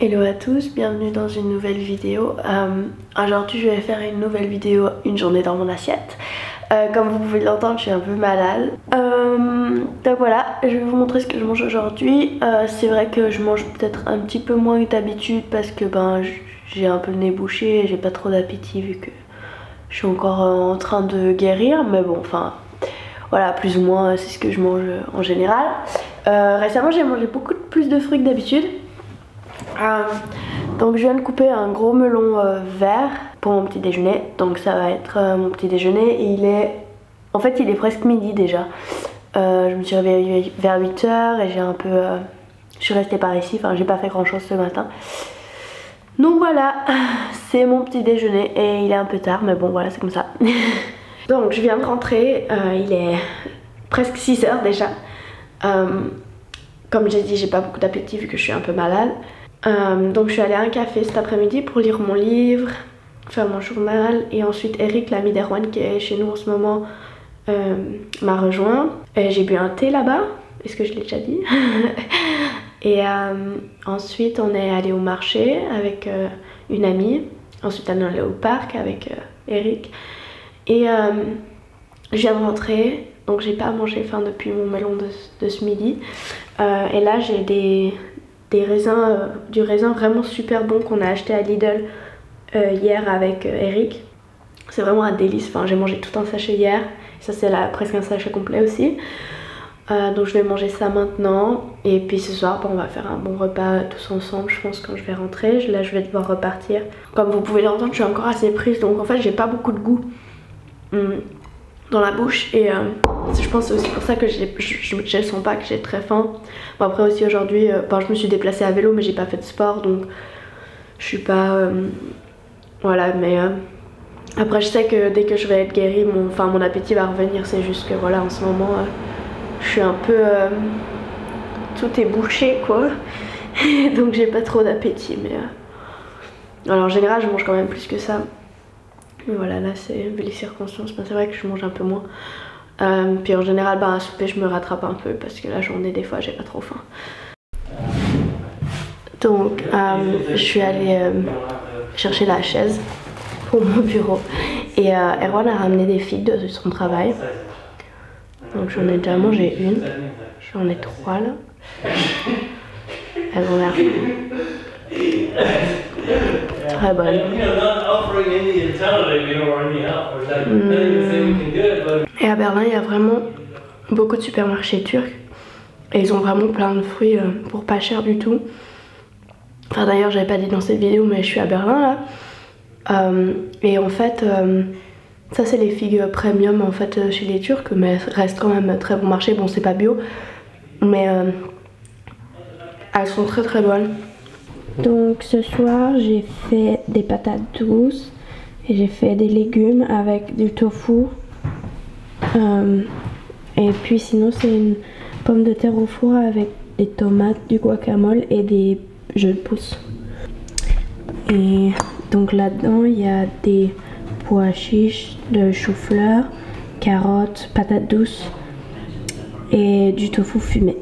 Hello à tous, bienvenue dans une nouvelle vidéo. Euh, aujourd'hui je vais faire une nouvelle vidéo, une journée dans mon assiette. Euh, comme vous pouvez l'entendre, je suis un peu malade. Euh, donc voilà, je vais vous montrer ce que je mange aujourd'hui. C'est vrai que je mange peut-être un petit peu moins que d'habitude parce que ben j'ai un peu le nez bouché et j'ai pas trop d'appétit vu que je suis encore en train de guérir. Mais bon, enfin voilà, plus ou moins c'est ce que je mange en général. récemment j'ai mangé beaucoup plus de fruits que d'habitude. Euh, donc je viens de couper un gros melon euh, vert pour mon petit déjeuner. Donc ça va être euh, mon petit déjeuner. Et il est... En fait il est presque midi déjà. je me suis réveillée vers 8h et j'ai un peu... je suis restée par ici. Enfin j'ai pas fait grand chose ce matin. Donc voilà, c'est mon petit déjeuner et il est un peu tard mais bon voilà c'est comme ça. Donc je viens de rentrer, il est presque 6h déjà. comme j'ai dit j'ai pas beaucoup d'appétit vu que je suis un peu malade. Euh, donc je suis allée à un café cet après-midi pour lire mon livre, faire mon journal et ensuite Eric, l'ami d'Erwan qui est chez nous en ce moment, euh, m'a rejoint. J'ai bu un thé là-bas, est-ce que je l'ai déjà dit? Et euh, ensuite on est allé au marché avec une amie, ensuite on est allé au parc avec Eric. Et je viens de rentrer donc j'ai pas mangé faim depuis mon melon de, de ce midi. Et là j'ai des raisins, euh, du raisin vraiment super bon qu'on a acheté à Lidl euh, hier avec euh, Eric. C'est vraiment un délice, enfin j'ai mangé tout un sachet hier, ça c'est presque un sachet complet aussi. donc je vais manger ça maintenant et puis ce soir on va faire un bon repas tous ensemble je pense quand je vais rentrer. Là je vais devoir repartir. Comme vous pouvez l'entendre je suis encore assez prise donc en fait j'ai pas beaucoup de goût. Hum dans la bouche et je pense c'est aussi pour ça que je, je, sens pas que j'ai très faim. Bon après aussi aujourd'hui, euh, je me suis déplacée à vélo mais j'ai pas fait de sport donc je suis pas... Euh, voilà mais après je sais que dès que je vais être guérie, mon, enfin, mon appétit va revenir. C'est juste que voilà en ce moment je suis un peu... tout est bouché quoi. donc j'ai pas trop d'appétit mais... Alors en général je mange quand même plus que ça. Mais voilà, là, c'est les circonstances, ben, c'est vrai que je mange un peu moins. Euh, puis en général, ben, à souper, je me rattrape un peu parce que la journée, des fois, j'ai pas trop faim. Donc, euh, je suis allée euh, chercher la chaise pour mon bureau. Et Erwan a ramené des figues de son travail. Donc, j'en ai déjà mangé une. J'en ai trois là. Elles ont l'air très bonnes. Et à Berlin, il y a vraiment beaucoup de supermarchés turcs. Et ils ont vraiment plein de fruits euh, pour pas cher du tout. Enfin d'ailleurs, j'avais pas dit dans cette vidéo, mais je suis à Berlin là. Euh, et en fait, euh, ça c'est les figues premium en fait chez les Turcs, mais reste quand même très bon marché. Bon, c'est pas bio, mais elles sont très très bonnes. Donc ce soir, j'ai fait des patates douces et j'ai fait des légumes avec du tofu. Euh, et puis sinon c'est une pomme de terre au four avec des tomates, du guacamole et des jeux de pousse. Et donc là-dedans il y a des pois chiches, de chou-fleur, carottes, patates douces et du tofu fumé.